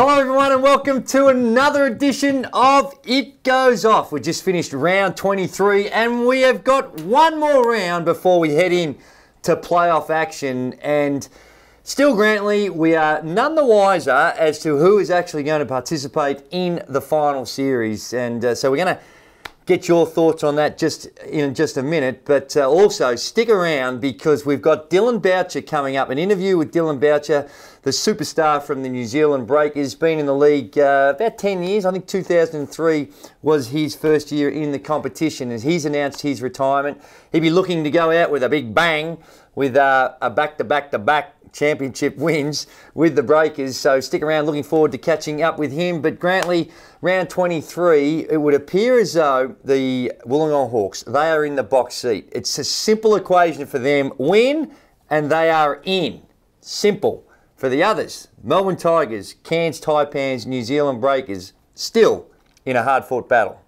Hello, everyone, and welcome to another edition of It Goes Off. We just finished round 23, and we have got one more round before we head in to playoff action. And still, Grantley, we are none the wiser as to who is actually going to participate in the final series. And uh, so we're going to get your thoughts on that just in just a minute. But uh, also stick around because we've got Dillon Boucher coming up. An interview with Dillon Boucher, the superstar from the New Zealand Breakers, been in the league uh, about 10 years. I think 2003 was his first year in the competition as he's announced his retirement. He'd be looking to go out with a big bang with uh, a back-to-back-to-back championship wins with the Breakers. So stick around, looking forward to catching up with him. But Grantley, round 23, it would appear as though the Wollongong Hawks, they are in the box seat. It's a simple equation for them. Win and they are in. Simple. For the others, Melbourne Tigers, Cairns Taipans, New Zealand Breakers, still in a hard-fought battle.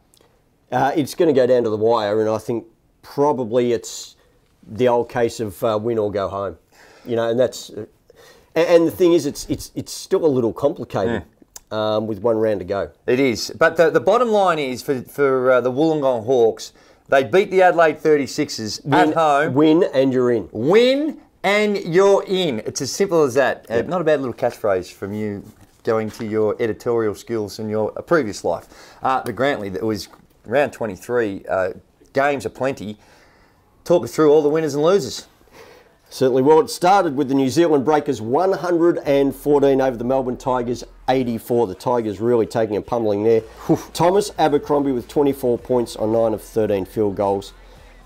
Uh, it's going to go down to the wire, and I think probably it's the old case of uh, win or go home you know, and that's uh, and, the thing is, it's it's it's still a little complicated. Um, with one round to go. It is. But the, the bottom line is for, for uh, the Wollongong Hawks, they beat the Adelaide 36ers win, at home. Win and you're in. Win and you're in. It's as simple as that. Uh, not a bad little catchphrase from you going to your editorial skills in your uh, previous life. Uh, but Grantley, that was round 23, uh, games are plenty. Talk us through all the winners and losers. Certainly. Well, it started with the New Zealand Breakers 114 over the Melbourne Tigers 84. The Tigers really taking a pummeling there. Thomas Abercrombie with 24 points on 9 of 13 field goals.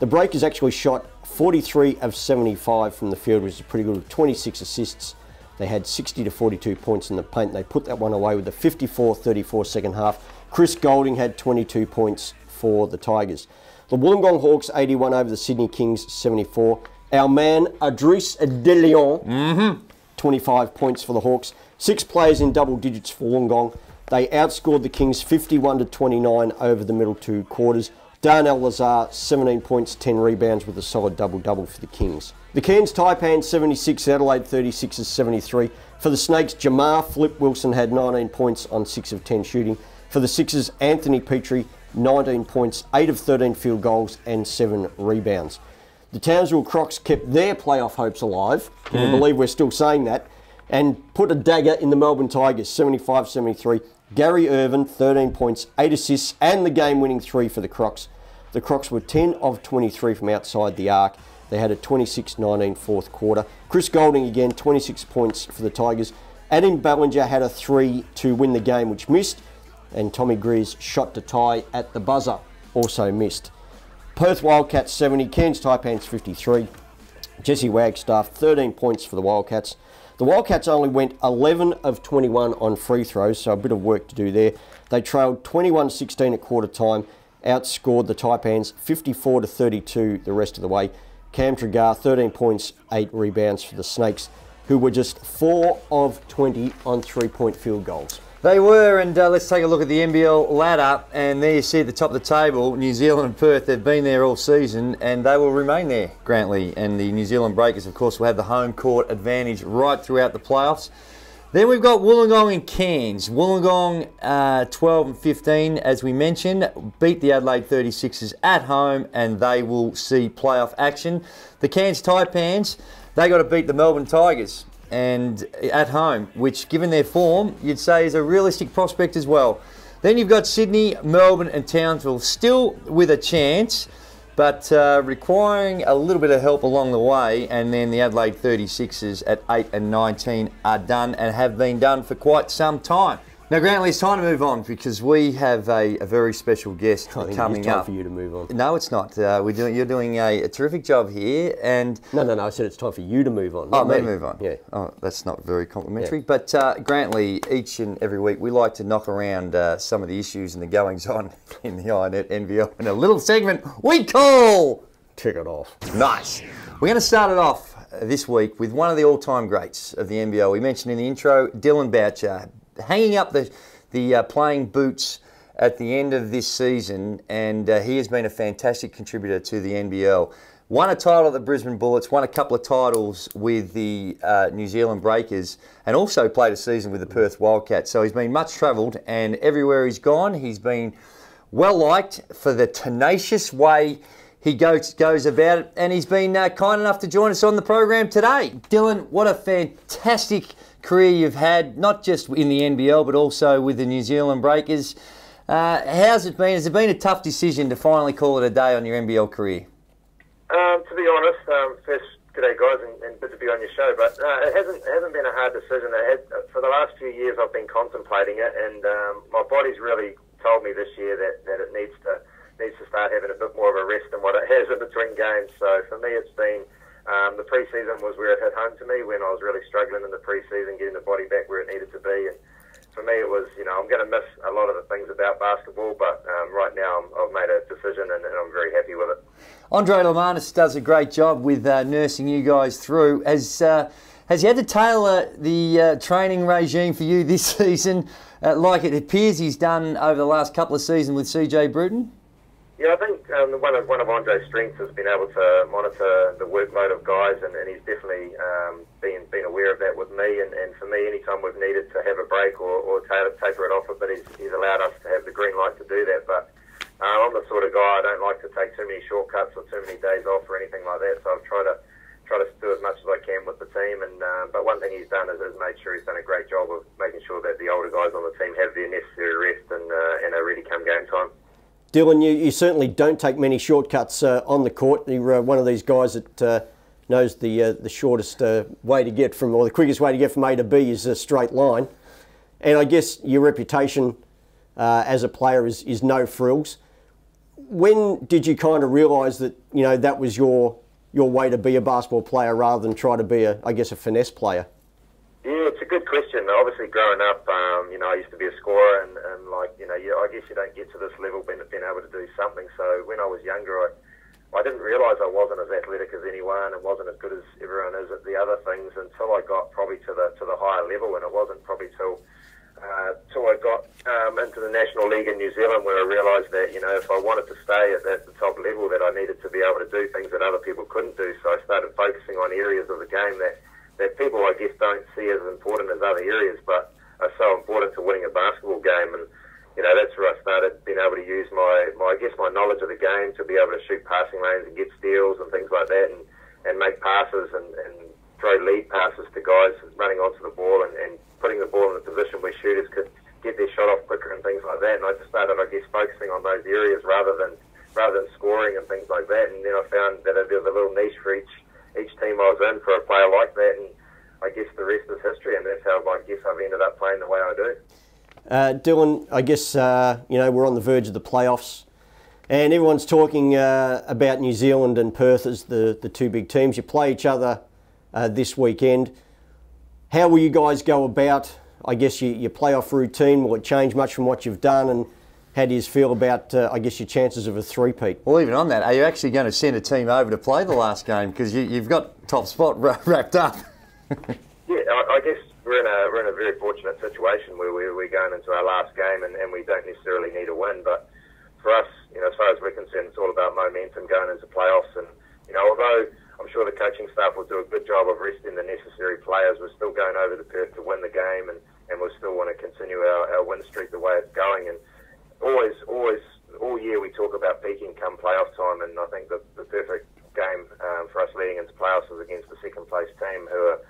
The Breakers actually shot 43 of 75 from the field, which is pretty good, 26 assists. They had 60 to 42 points in the paint. They put that one away with the 54-34 second half. Chris Goulding had 22 points for the Tigers. The Wollongong Hawks 81 over the Sydney Kings 74. Our man, Adris De Leon, mm-hmm. 25 points for the Hawks. Six players in double digits for Wollongong. They outscored the Kings 51 to 29 over the middle two quarters. Darnell Lazare, 17 points, 10 rebounds with a solid double-double for the Kings. The Cairns Taipan, 76, Adelaide 36 is 73. For the Snakes, Jamar Flip Wilson had 19 points on 6 of 10 shooting. For the Sixers, Anthony Petrie, 19 points, 8 of 13 field goals and 7 rebounds. The Townsville Crocs kept their playoff hopes alive. Can mm. you believe we're still saying that? And put a dagger in the Melbourne Tigers, 75 73. Gary Ervin, 13 points, 8 assists, and the game winning three for the Crocs. The Crocs were 10 of 23 from outside the arc. They had a 26 19 fourth quarter. Chris Goulding again, 26 points for the Tigers. Adam Ballinger had a three to win the game, which missed. And Tommy Greer's shot to tie at the buzzer also missed. Perth Wildcats 70, Cairns Taipans 53. Jesse Wagstaff 13 points for the Wildcats. The Wildcats only went 11 of 21 on free throws, so a bit of work to do there. They trailed 21-16 at quarter time, outscored the Taipans 54 to 32 the rest of the way. Cam Tragardh 13 points, 8 rebounds for the Snakes, who were just 4 of 20 on three-point field goals. They were, and uh, let's take a look at the NBL ladder. And there you see at the top of the table, New Zealand and Perth. They've been there all season, and they will remain there. Grantley and the New Zealand Breakers, of course, will have the home court advantage right throughout the playoffs. Then we've got Wollongong and Cairns. Wollongong uh, 12 and 15, as we mentioned, beat the Adelaide 36ers at home, and they will see playoff action. The Cairns Taipans, they got to beat the Melbourne Tigers and at home, which, given their form, you'd say is a realistic prospect as well. Then you've got Sydney, Melbourne, and Townsville still with a chance, but uh, requiring a little bit of help along the way. And then the Adelaide 36ers at 8 and 19 are done and have been done for quite some time. Now, Grantley, it's time to move on because we have a, a very special guest coming it's time up. for you to move on. No, it's not. Uh, we're doing. You're doing a, a, terrific job here, and no, no, no. I said it's time for you to move on. Oh, me move on. Yeah. Oh, that's not very complimentary. Yeah. But uh, Grantley, each and every week, we like to knock around uh, some of the issues and the goings on in the iiNet NBL in a little segment we call "Tick It Off." Nice. We're going to start it off this week with one of the all-time greats of the NBL. We mentioned in the intro, Dillon Boucher, hanging up the the uh, playing boots at the end of this season, and uh, he has been a fantastic contributor to the NBL. won a title at the Brisbane Bullets, won a couple of titles with the uh, New Zealand Breakers, and also played a season with the Perth Wildcats. So he's been much travelled, and everywhere he's gone, he's been well liked for the tenacious way he goes, goes about it, and he's been uh, kind enough to join us on the program today. Dillon, what a fantastic career you've had, not just in the NBL, but also with the New Zealand Breakers. Uh, how's it been? Has it been a tough decision to finally call it a day on your NBL career? Um, to be honest, um, first, g'day guys, and, and, good to be on your show. But uh, it hasn't it hasn't been a hard decision. Has, for the last few years, I've been contemplating it, and um, my body's really told me this year that, that it needs to needs to start having a bit more of a rest than what it has in between games. So for me, it's been um, the preseason was where it hit home to me when I was really struggling in the preseason, getting the body back where it needed to be. And for me, it was you know I'm going to miss a lot of the things about basketball, but um, right now i have made a decision and, and, I'm very happy with it. Andre Lemanis does a great job with uh, nursing you guys through. As uh, has he had to tailor the uh, training regime for you this season, uh, like it appears he's done over the last couple of seasons with CJ Bruton? Yeah, I think um, one of one of Andre's strengths has been able to monitor the workload of guys, and, and he's definitely um, been been aware of that with me. And, and for me, anytime we've needed to have a break or, or taper, taper it off a bit, he's, he's allowed us to have the green light to do that. But uh, I'm the sort of guy I don't like to take too many shortcuts or too many days off or anything like that. So I've tried to try to do as much as I can with the team. And uh, but one thing he's done is, is made sure he's done a great job of making sure that the older guys on the team have their necessary rest and uh, and are ready come game time. Dillon, you, you certainly don't take many shortcuts uh, on the court. You're uh, one of these guys that uh, knows the uh, the shortest uh, way to get from, or the quickest way to get from A to B is a straight line. And I guess your reputation uh, as a player is, is no frills. When did you kind of realise that you know that was your your way to be a basketball player rather than try to be a, I guess, a finesse player? Yeah, it's a good question. Obviously, growing up, um, you know, I used to be a scorer, and, and like, you know, you, I guess you don't get to this level being, being able to do something. So when I was younger, I, I didn't realise I wasn't as athletic as anyone and wasn't as good as everyone is at the other things until I got probably to the to the higher level, and it wasn't probably till uh, till I got um, into the National League in New Zealand where I realised that you know if I wanted to stay at, at the top level, that I needed to be able to do things that other people couldn't do. So I started focusing on areas of the game that that people, I guess, don't see as important as other areas, but are so important to winning a basketball game. And you know, that's where I started being able to use my, my I guess, my knowledge of the game to be able to shoot passing lanes and get steals and things like that, and and make passes and, and throw lead passes to guys running onto the ball and, and putting the ball in a position where shooters could get their shot off quicker and things like that. And I just started, I guess, focusing on those areas rather than rather than scoring and things like that. And then I found that there was a little niche for each each team I was in for a player like that, and I guess the rest is history, and that's how I guess I've ended up playing the way I do. Uh, Dillon, I guess uh, you know we're on the verge of the playoffs, and everyone's talking uh, about New Zealand and Perth as the the two big teams. You play each other uh, this weekend. How will you guys go about? I guess your, your playoff routine will it change much from what you've done, and how do you feel about, uh, I guess, your chances of a three-peat? Well, even on that, are you actually going to send a team over to play the last game because you, have got top spot wrapped up? yeah, I, I, guess we're in a we're in a very fortunate situation where we're, we're going into our last game and, and we don't necessarily need a win. But for us, you know, as far as we're concerned, it's all about momentum going into playoffs. And you know, although I'm sure the coaching staff will do a good job of resting the necessary players, we're still going over to Perth to win the game, and, and we still want to continue our, our win streak the way it's going. And always, always, all year we talk about peaking come playoff time, and I think the, the perfect game um, for us leading into playoffs is against the second place team who are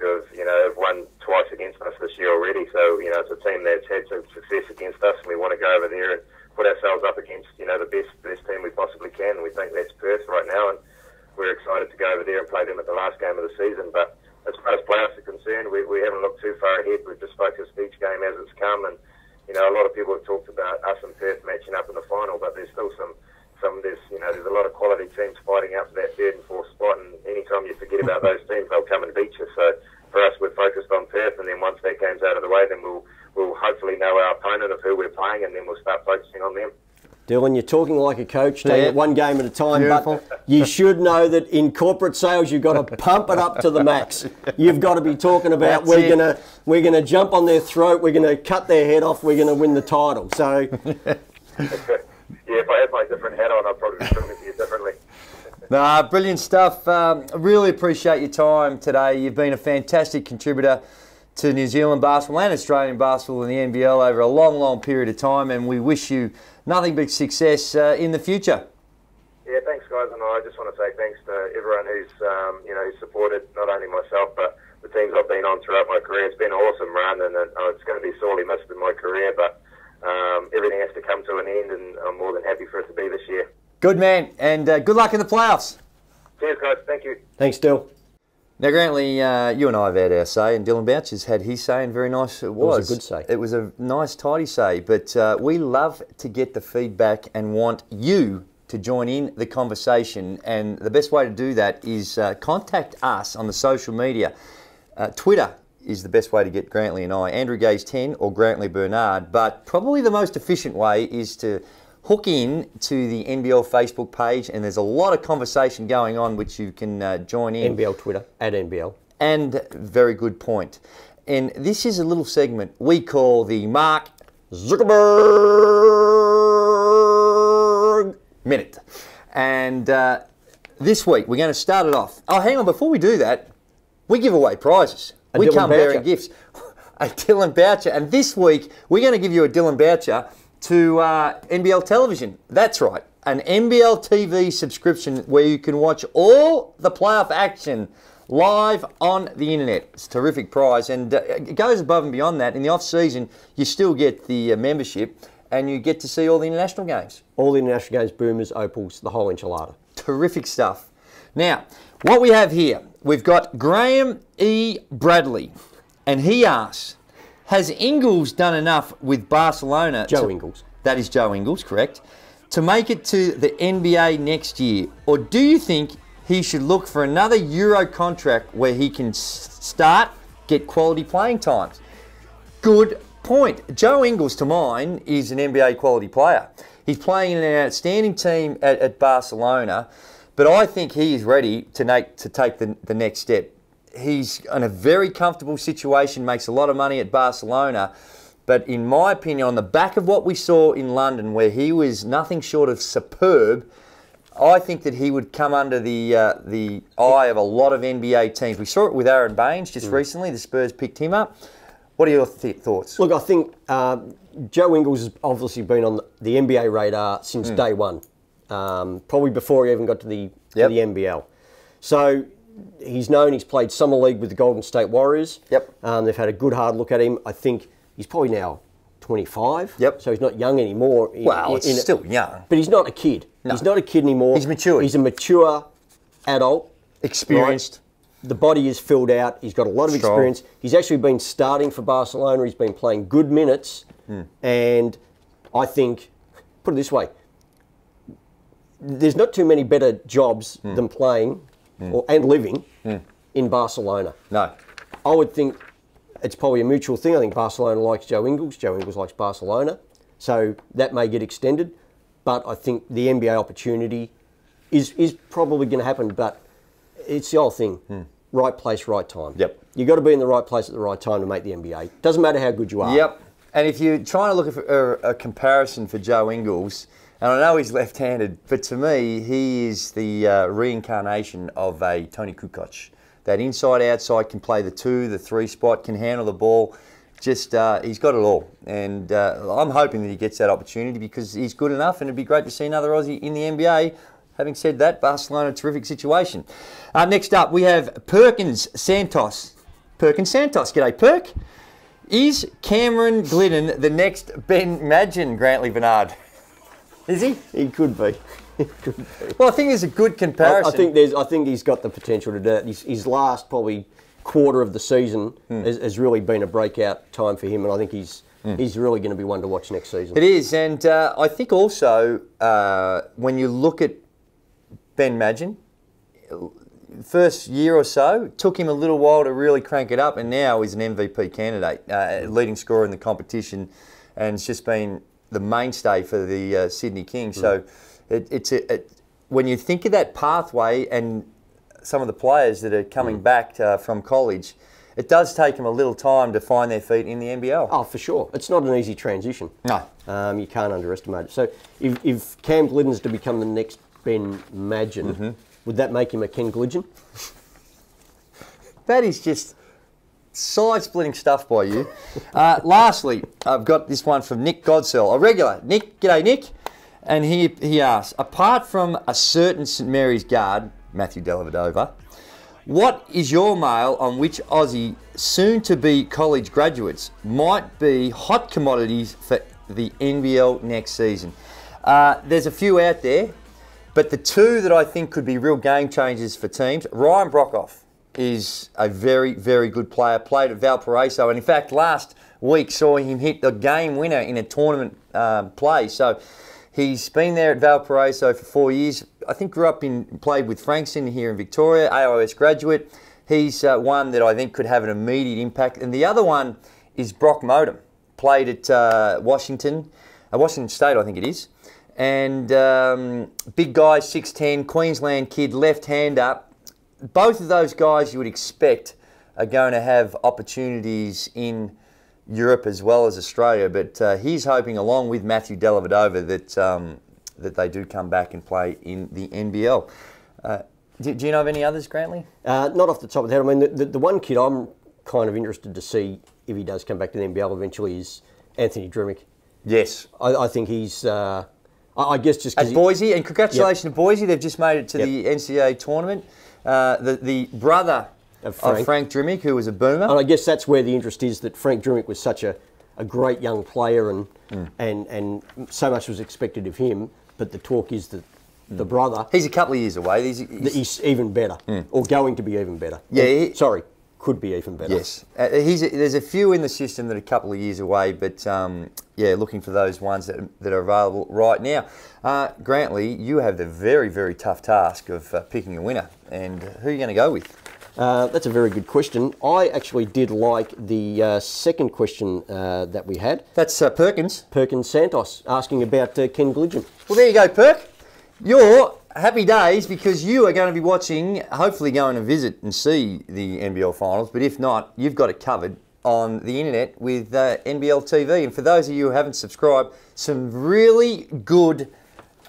who have you know have won twice against us this year already. So you know it's a team that's had some success against us, and we want to go over there and put ourselves up against you know the best best team we possibly can. We think that's Perth right now, and we're excited to go over there and play them at the last game of the season. But as far as playoffs are concerned, we, we haven't looked too far ahead. We've just focused each game as it's come and you know, a lot of people have talked about us and Perth matching up in the final, but there's still some, some there's, you know, there's a lot of quality teams fighting out for that third and fourth spot, and anytime you forget about those teams, they'll come and beat you. So for us, we're focused on Perth, and then once that game's out of the way, then we'll, we'll hopefully know our opponent of who we're playing, and then we'll start focusing on them. Dillon, you're talking like a coach, taking yeah. it one game at a time, Beautiful. but you should know that in corporate sales you've got to pump it up to the max. You've got to be talking about That's we're it. gonna we're gonna jump on their throat, we're gonna cut their head off, we're gonna win the title. So Yeah, if I had my different hat on I'd probably be talking to you differently. Nah, brilliant stuff. Um, really appreciate your time today. You've been a fantastic contributor to New Zealand basketball and Australian basketball in the NBL over a long, long period of time, and we wish you nothing but success uh, in the future. Yeah, thanks, guys, and I just want to say thanks to everyone who's um, you know who's supported not only myself but the teams I've been on throughout my career. It's been an awesome run, and uh, it's going to be sorely missed in my career, but um, everything has to come to an end, and I'm more than happy for it to be this year. Good man, and uh, good luck in the playoffs. Cheers, guys. Thank you. Thanks, Dill. Now, Grantley, uh, you and I have had our say, and Dillon Boucher's had his say, and very nice it was. It was a good say. It was a nice, tidy say, but uh, we love to get the feedback and want you to join in the conversation. And the best way to do that is uh, contact us on the social media. Uh, Twitter is the best way to get Grantley and I, Andrew Gaze 10 or Grantley Bernard, but probably the most efficient way is to hook in to the NBL Facebook page, and there's a lot of conversation going on which you can uh, join in. NBL Twitter at NBL. And very good point. And this is a little segment we call the Mark Zuckerberg Minute. And uh, this week we're going to start it off. Oh, hang on, before we do that, we give away prizes. A we Dylan come bearing gifts. a Dillon Boucher. And this week we're going to give you a Dillon Boucher to uh, NBL television. That's right. An NBL TV subscription where you can watch all the playoff action live on the internet. It's a terrific prize, and uh, it goes above and beyond that. In the off season, you still get the uh, membership, and you get to see all the international games. All the international games, Boomers, Opals, the whole enchilada. Terrific stuff. Now, what we have here, we've got Graham E. Bradley, and he asks, has Ingles done enough with Barcelona? Joe to- Ingles. That is Joe Ingles, correct. To make it to the NBA next year, or do you think he should look for another Euro contract where he can start, get quality playing times? Good point. Joe Ingles, to mine, is an NBA quality player. He's playing in an outstanding team at, at Barcelona, but I think he is ready to, make, to take the, the next step. He's in a very comfortable situation, makes a lot of money at Barcelona, but in my opinion, on the back of what we saw in London, where he was nothing short of superb, I think that he would come under the uh, the eye of a lot of NBA teams. We saw it with Aron Baynes just recently. The Spurs picked him up. What are your th- thoughts? Look, I think um, Joe Ingles has obviously been on the NBA radar since day one, um, probably before he even got to the, to the NBL. So he's known, he's played Summer League with the Golden State Warriors. Yep. Um, they've had a good hard look at him. I think he's probably now 25. Yep. So he's not young anymore. in- Well, in- in- still young. But he's not a kid. No. He's not a kid anymore. He's matured. He's a mature adult. Experienced. Right? The body is filled out. He's got a lot of Strong. experience. He's actually been starting for Barcelona. He's been playing good minutes. Hmm. And I think, put it this way, there's not too many better jobs Hmm. than playing or, and living in Barcelona. No. I would think it's probably a mutual thing. I think Barcelona likes Joe Ingles. Joe Ingles likes Barcelona. So that may get extended. But I think the NBA opportunity is, is probably going to happen. But it's the old thing hmm. right place, right time. Yep. You've got to be in the right place at the right time to make the NBA. Doesn't matter how good you are. Yep. And if you're trying to look for a, a comparison for Joe Ingles, and I know he's left-handed, but to me, he is the uh, reincarnation of a Toni Kukoc. That inside-outside can play the two, the three spot, can handle the ball. Just uh, he's got it all, and uh, I'm hoping that he gets that opportunity because he's good enough, and it'd be great to see another Aussie in the NBA. Having said that, Barcelona, terrific situation. Uh, next up, we have Perkins Santos. Perkins Santos, g'day Perk. Is Cameron Gliddon the next Ben Madgen, Grantley Bernard? Is he? He could be. He could be. Well, I think there's a good I, comparison. I think there's. I think he's got the potential to do that. His, his last probably quarter of the season Hmm. has, has really been a breakout time for him, and I think he's he's really going to be one to watch next season. it is, and uh, I think also uh, when you look at Ben Madgen, first year or so took him a little while to really crank it up, and now he's an MVP candidate, uh, leading scorer in the competition, and it's just been the mainstay for the uh, Sydney Kings. So it, it's a, it, when you think of that pathway and some of the players that are coming back uh, from college, it does take them a little time to find their feet in the NBL. Oh, for sure. It's not an easy transition. No. Um, you can't underestimate it. So if, if Cam Gliddon's to become the next Ben Madgen, Would that make him a Ken Glidden? That is just side splitting stuff by you. Uh, lastly, I've got this one from Nick Godsell, a regular. Nick, g'day, Nick. And he, he asks, apart from a certain St Mary's guard, Matthew Dellavedova, what is your mail on which Aussie soon to be college graduates might be hot commodities for the NBL next season? Uh, there's a few out there, but the two that I think could be real game changers for teams Ryan Brockhoff is a very, very good player, played at Valparaiso, and in fact, last week saw him hit the game winner in a tournament um, play. So he's been there at Valparaiso for four years. I think grew up in, played with Frankston here in Victoria, AIS graduate. He's uh, one that I think could have an immediate impact. And the other one is Brock Motum, played at uh, Washington, uh, Washington State, I think it is. And um, big guy, 6'10, Queensland kid, left hand up. Both of those guys you would expect are going to have opportunities in Europe as well as Australia. But uh, he's hoping, along with Matthew Dellavedova, that um, that they do come back and play in the NBL. Uh, do, do, you know of any others, Grantley? Uh, not off the top of the head. I mean, the, the, the, one kid I'm kind of interested to see if he does come back to the NBL eventually is Anthony Drmic. Yes, I, I think he's. I guess just at Boise, and congratulations yep. to Boise. They've just made it to yep. the NCAA tournament. Uh, the the brother of Frank. of Frank Drmic, who was a boomer. And I guess that's where the interest is that Frank Drmic was such a, a great young player and, mm. and, and so much was expected of him. But the talk is that the brother. He's a couple of years away. He's, he's, he's even better, mm. or going to be even better. Yeah. He, sorry, could be even better. Yes. Uh, there's a few in the system that are a couple of years away, but um, yeah, looking for those ones that, that are available right now. Uh, Grantley, you have the very, very tough task of uh, picking a winner. And who are you going to go with? Uh, that's a very good question. I actually did like the uh, second question uh, that we had. That's uh, Perkins. Perkins Santos asking about uh, Ken Gliggen. Well, there you go, Perk. You're happy days because you are going to be watching, hopefully going to visit and see the NBL finals. But if not, you've got it covered on the internet with uh, NBL TV. And for those of you who haven't subscribed, some really good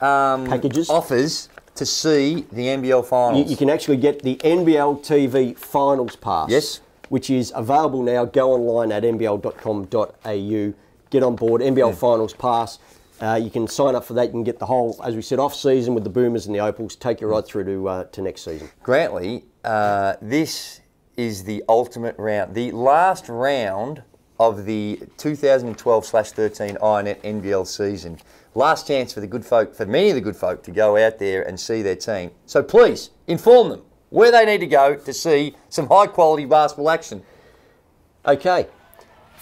um, packages offers to see the NBL finals. You, you, can actually get the NBL TV finals pass. Yes. Which is available now. Go online at nbl.com.au. Get on board. NBL yeah. finals pass. Uh, you can sign up for that. You can get the whole, as we said, off season with the Boomers and the Opals. Take you right through to uh, to next season. Grantley, uh, this is the ultimate round, the last round of the 2012/13 iiNet NBL season. Last chance for the good folk, for many of the good folk, to go out there and see their team. So please inform them where they need to go to see some high quality basketball action. Okay.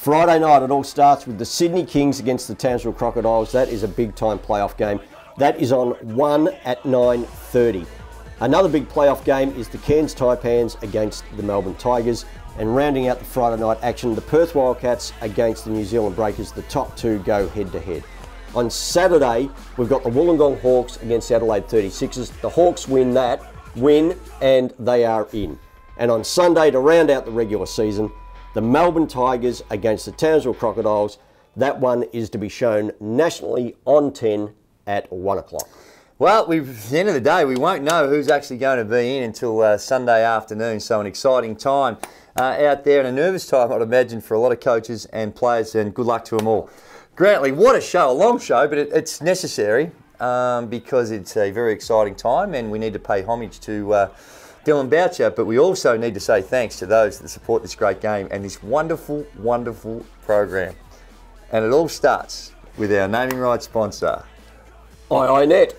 Friday night, it all starts with the Sydney Kings against the Townsville Crocodiles. That is a big time playoff game. That is on 1 at 9.30. Another big playoff game is the Cairns Taipans against the Melbourne Tigers. And rounding out the Friday night action, the Perth Wildcats against the New Zealand Breakers. The top two go head to head. On Saturday, we've got the Wollongong Hawks against the Adelaide 36ers. The Hawks win that, win, and they are in. And on Sunday, to round out the regular season, the Melbourne Tigers against the Townsville Crocodiles. That one is to be shown nationally on 10 at 1 o'clock. Well, we, at the end of the day, we won't know who's actually going to be in until uh, Sunday afternoon. So, an exciting time uh, out there and a nervous time, I'd imagine, for a lot of coaches and players. And good luck to them all. Grantley, what a show, a long show, but it, it's necessary um, because it's a very exciting time and we need to pay homage to uh, Dillon Boucher, but we also need to say thanks to those that support this great game and this wonderful, wonderful program. And it all starts with our naming rights sponsor, iiNet.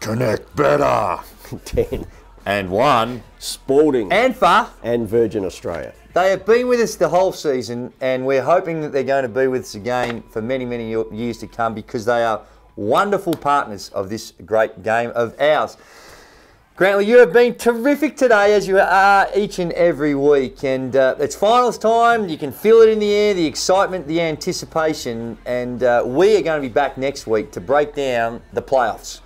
Connect better. 10. And one. Sporting. And far. And Virgin Australia. They have been with us the whole season, and we're hoping that they're going to be with us again for many, many years to come because they are wonderful partners of this great game of ours. Grantley, you have been terrific today as you are each and every week, and uh, it's finals time. You can feel it in the air, the excitement, the anticipation, and uh, we are going to be back next week to break down the playoffs.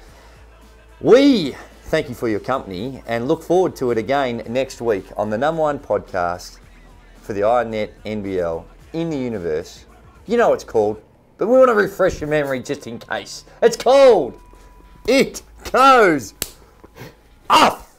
We thank you for your company and look forward to it again next week on the number one podcast for the iiNet NBL in the universe. You know it's called, but we want to refresh your memory just in case. It's called It Goes Off!